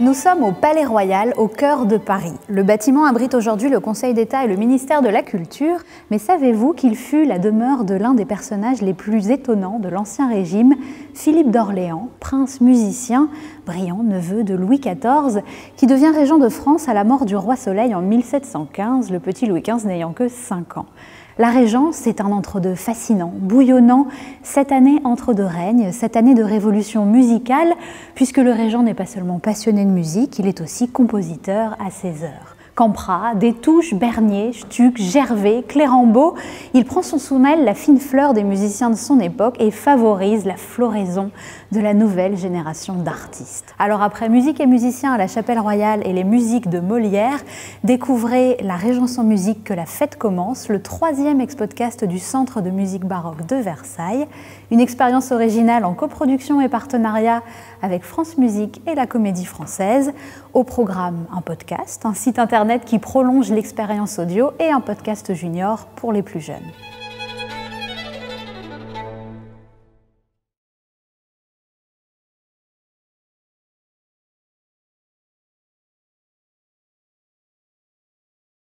Nous sommes au Palais Royal, au cœur de Paris. Le bâtiment abrite aujourd'hui le Conseil d'État et le ministère de la Culture, mais savez-vous qu'il fut la demeure de l'un des personnages les plus étonnants de l'Ancien Régime, Philippe d'Orléans, prince musicien, brillant neveu de Louis XIV, qui devient régent de France à la mort du roi Soleil en 1715, le petit Louis XV n'ayant que 5 ans. La Régence, c'est un entre-deux fascinant, bouillonnant, cette année entre-deux règnes, cette année de révolution musicale, puisque le régent n'est pas seulement passionné musique, il est aussi compositeur à ses heures. Campra, Détouche, Bernier, Stuck, Gervais, Clérambault. Il prend son soumel la fine fleur des musiciens de son époque et favorise la floraison de la nouvelle génération d'artistes. Alors après musique et musiciens à la Chapelle Royale et les musiques de Molière, découvrez la Régence en musique que la fête commence, le troisième ex-podcast du Centre de musique baroque de Versailles, une expérience originale en coproduction et partenariat avec France Musique et la Comédie Française. Au programme, un podcast, un site qui prolonge l'expérience audio et un podcast junior pour les plus jeunes.